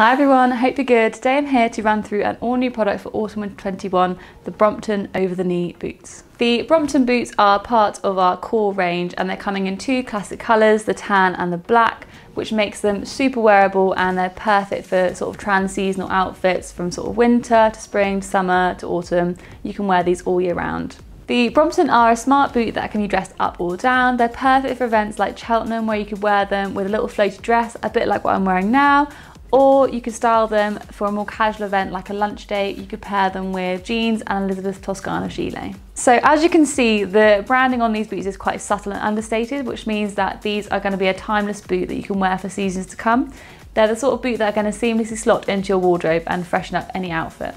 Hi everyone, I hope you're good. Today I'm here to run through an all new product for Autumn Winter 21, the Brompton over the knee boots. The Brompton boots are part of our core range and they're coming in two classic colours, the tan and the black, which makes them super wearable and they're perfect for sort of trans-seasonal outfits from sort of winter to spring to summer to autumn. You can wear these all year round. The Brompton are a smart boot that can be dressed up or down. They're perfect for events like Cheltenham where you could wear them with a little floaty dress, a bit like what I'm wearing now, or you could style them for a more casual event like a lunch date. You could pair them with jeans and Elizabeth Toscana gilet. So as you can see, the branding on these boots is quite subtle and understated, which means that these are going to be a timeless boot that you can wear for seasons to come. They're the sort of boot that are going to seamlessly slot into your wardrobe and freshen up any outfit.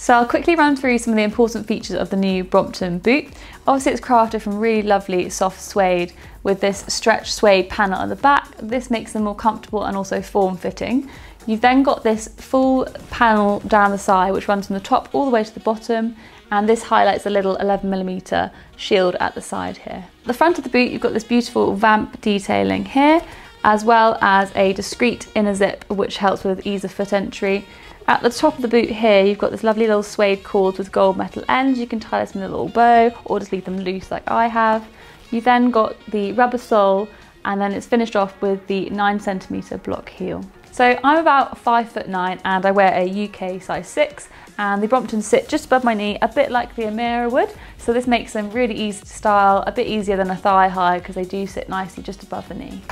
So I'll quickly run through some of the important features of the new Brompton boot. Obviously it's crafted from really lovely soft suede with this stretch suede panel at the back. This makes them more comfortable and also form fitting. You've then got this full panel down the side which runs from the top all the way to the bottom and this highlights a little 11mm shield at the side here. The front of the boot you've got this beautiful vamp detailing here as well as a discreet inner zip which helps with ease of foot entry at the top of the boot here, you've got this lovely little suede cord with gold metal ends. You can tie this in a little bow or just leave them loose like I have. You then got the rubber sole and then it's finished off with the nine centimeter block heel. So I'm about five foot nine and I wear a UK size six and the Bromptons sit just above my knee, a bit like the Amira would. So this makes them really easy to style, a bit easier than a thigh high because they do sit nicely just above the knee.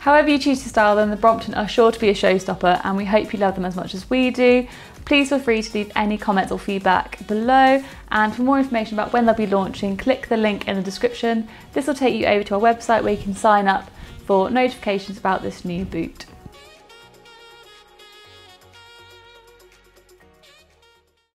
However you choose to style them, the Brompton are sure to be a showstopper and we hope you love them as much as we do. Please feel free to leave any comments or feedback below and for more information about when they'll be launching, click the link in the description. This will take you over to our website where you can sign up for notifications about this new boot.